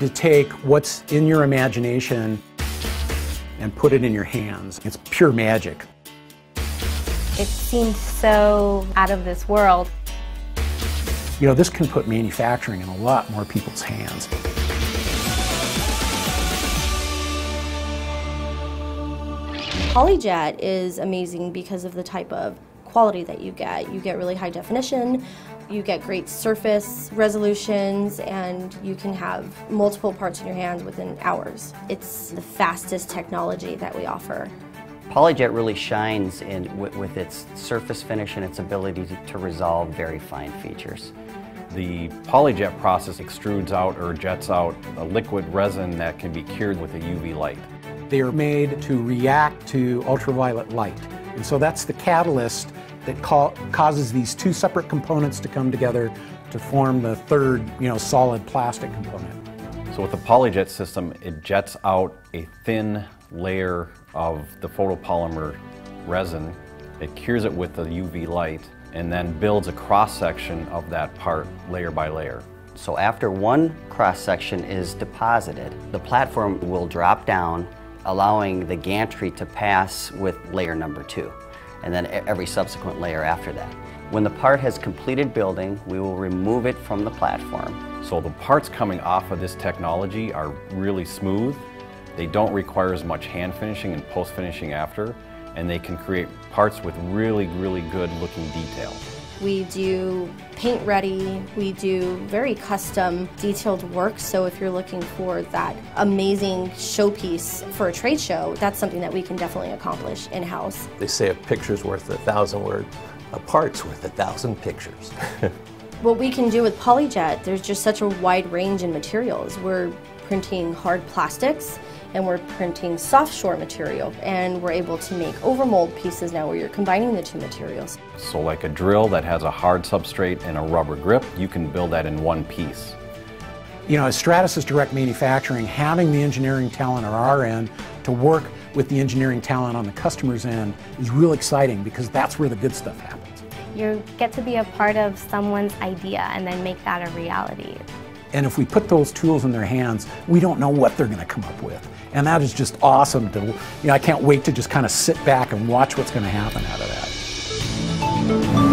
to take what's in your imagination and put it in your hands. It's pure magic. It seemed so out of this world. You know, this can put manufacturing in a lot more people's hands. PolyJet is amazing because of the type of quality that you get. You get really high definition, you get great surface resolutions, and you can have multiple parts in your hands within hours. It's the fastest technology that we offer. PolyJet really shines in, with, with its surface finish and its ability to, to resolve very fine features. The PolyJet process extrudes out or jets out a liquid resin that can be cured with a UV light. They are made to react to ultraviolet light. And so that's the catalyst that causes these two separate components to come together to form the third, you know, solid plastic component. So with the PolyJet system, it jets out a thin layer of the photopolymer resin. It cures it with the UV light and then builds a cross-section of that part layer by layer. So after one cross-section is deposited, the platform will drop down allowing the gantry to pass with layer number two, and then every subsequent layer after that. When the part has completed building, we will remove it from the platform. So the parts coming off of this technology are really smooth. They don't require as much hand finishing and post finishing after, and they can create parts with really, really good looking detail. We do paint ready, we do very custom detailed work. So if you're looking for that amazing showpiece for a trade show, that's something that we can definitely accomplish in-house. They say a picture's worth a thousand words, a part's worth a thousand pictures. what we can do with PolyJet, there's just such a wide range in materials. We're printing hard plastics, and we're printing soft shore material and we're able to make overmold pieces now where you're combining the two materials. So like a drill that has a hard substrate and a rubber grip, you can build that in one piece. You know, as Stratasys Direct Manufacturing, having the engineering talent on our end to work with the engineering talent on the customer's end is real exciting because that's where the good stuff happens. You get to be a part of someone's idea and then make that a reality. And if we put those tools in their hands, we don't know what they're going to come up with. And that is just awesome to, you know, I can't wait to just kind of sit back and watch what's going to happen out of that.